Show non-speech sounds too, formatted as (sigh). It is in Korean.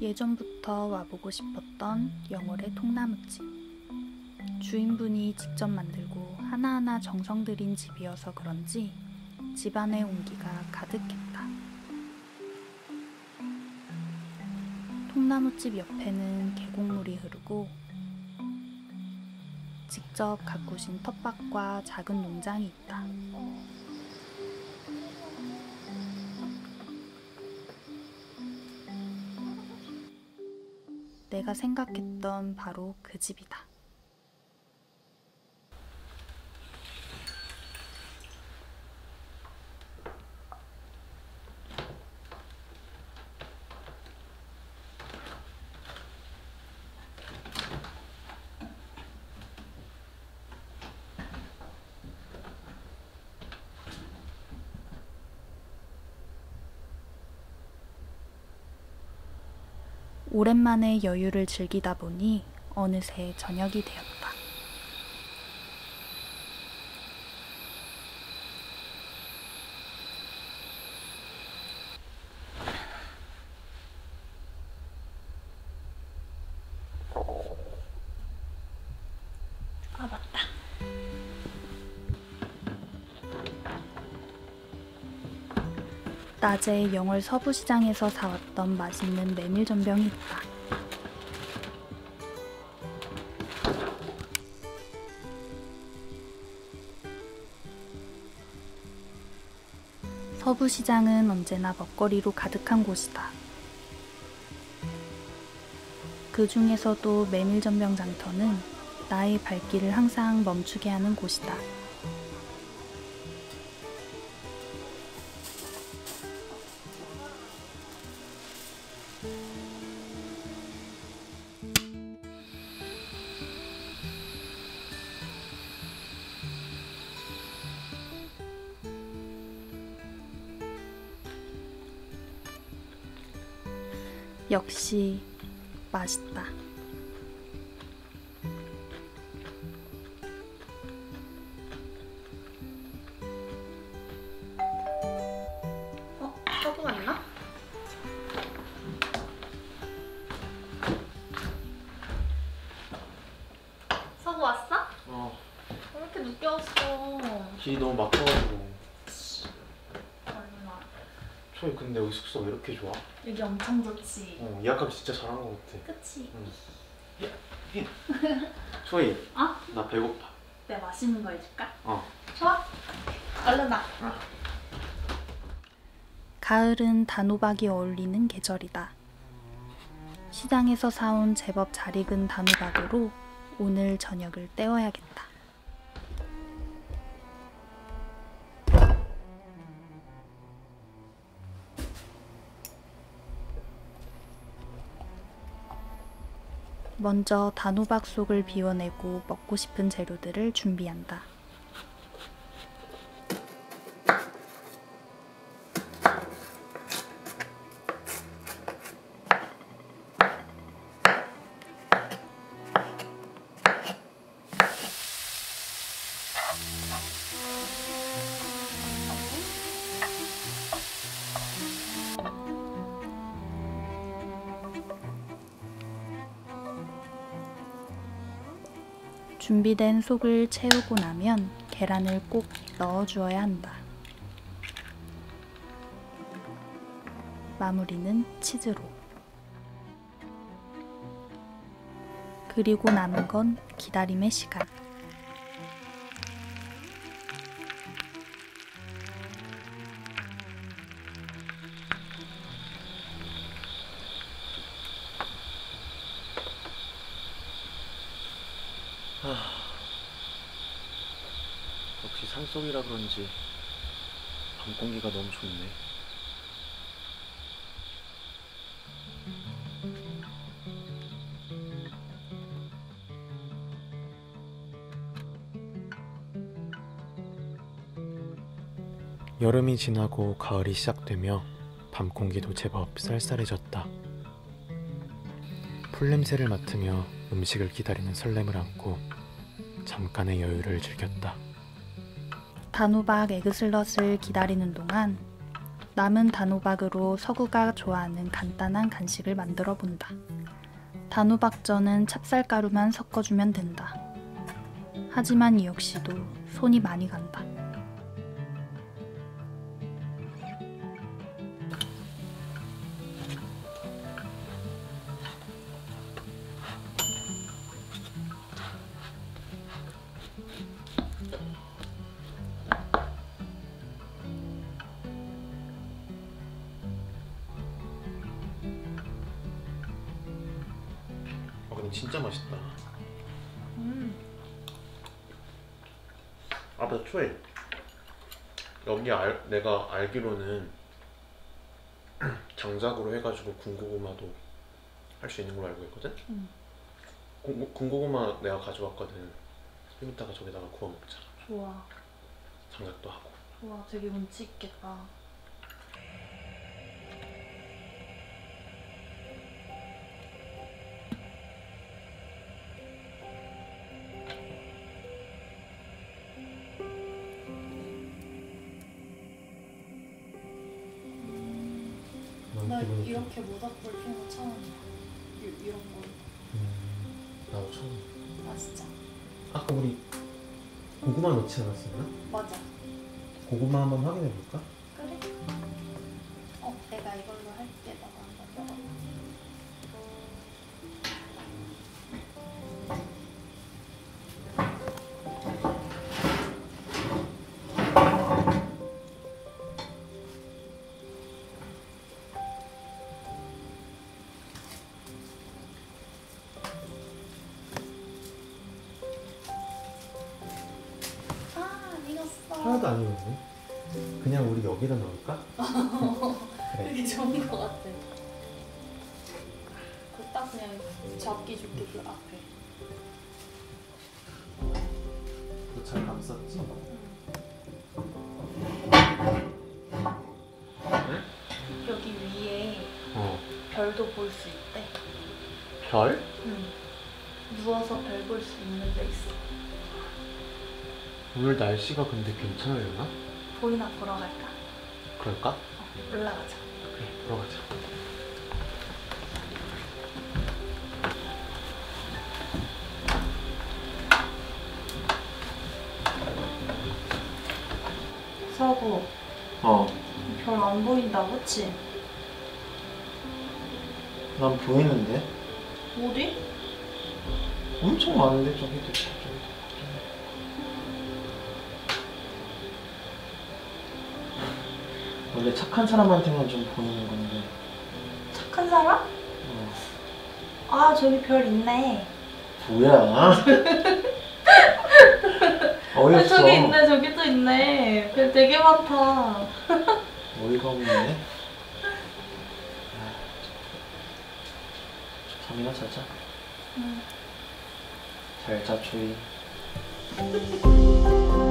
예전부터 와보고 싶었던 영월의 통나무집. 주인분이 직접 만들고 하나하나 정성 들인 집이어서 그런지 집안의 온기가 가득했다. 통나무집 옆에는 계곡물이 흐르고 직접 가꾸신 텃밭과 작은 농장이 있다. 내가 생각했던 바로 그 집이다. 오랜만에 여유를 즐기다 보니 어느새 저녁이 되었다. 낮에 영월 서부시장에서 사왔던 맛있는 메밀 전병이 있다. 서부시장은 언제나 먹거리로 가득한 곳이다. 그 중에서도 메밀 전병 장터는 나의 발길을 항상 멈추게 하는 곳이다. 역시 맛있다. 어? 왔어? 어, 왜 이렇게 늦게 왔어? 길이 너무 막혀가지고. 초이 근데 여기 숙소 왜 이렇게 좋아? 여기 엄청 좋지. 어, 예약하기 진짜 잘한 것 같아. 그치? 초이, 어? 나 배고파. 내가 맛있는 거 해줄까? 어. 좋아. 얼른 와. 가을은 단호박이 어울리는 계절이다. 시장에서 사온 제법 잘 익은 단호박으로 오늘 저녁을 때워야겠다. 먼저 단호박 속을 비워내고 먹고 싶은 재료들을 준비한다. 준비된 속을 채우고 나면 계란을 꼭 넣어 주어야 한다. 마무리는 치즈로. 그리고 남은 건 기다림의 시간. 산속이라 그런지 밤 공기가 너무 좋네. 여름이 지나고 가을이 시작되며 밤 공기도 제법 쌀쌀해졌다. 풀냄새를 맡으며 음식을 기다리는 설렘을 안고 잠깐의 여유를 즐겼다. 단호박 에그슬럿을 기다리는 동안 남은 단호박으로 서구가 좋아하는 간단한 간식을 만들어 본다. 단호박전은 찹쌀가루만 섞어주면 된다. 하지만 이 역시도 손이 많이 간다. 아 근데 진짜 맛있다. 아 맞아 초에 여기 알, 내가 알기로는 (clears throat) 장작으로 해가지고 군고구마도 할 수 있는 걸로 알고 있거든. 응. 군, 군고구마 내가 가져왔거든. 좀 이따가 저기다가 구워 먹자. 좋아, 장작도 하고. 좋아, 되게 운치 있겠다. 이렇게 모닥불 처음이야. 이, 이런 거. 음, 나도 처음. 아 진짜. 아까 우리 고구마 넣지 않았었나? 맞아. 고구마 한번 확인해 볼까? 그래? 어, 내가 이걸로 할게. 하나도 안 익었네. 그냥 우리 여기다 넣을까? (laughs) 그래. 되게 좋은 것 같아. 그딱 그냥 잡기 좋게 그 앞에. 너잘 감쌌지? 여기 위에 어. 별도 볼 수 있대. 별? 응. 누워서 별 볼 수 있는 데 있어. 오늘 날씨가 근데 괜찮으려나? 보이나 보러 갈까? 그럴까? 어, 올라가자. 그래, 보러 가자. 서구, 어. 별 안 보인다, 그치? 난 보이는데? 어디? 엄청 많은데 저기도 원래 착한 사람한테만 좀 보이는 건데 착한 사람? 어. 아, 저기 별 있네. 뭐야 (laughs) 아, 어이없어 저기 있네, 저기도 있네. 별 되게 많다. (laughs) 어이가 없네 잠이나 자자 응. 잘자 초이 음. (laughs)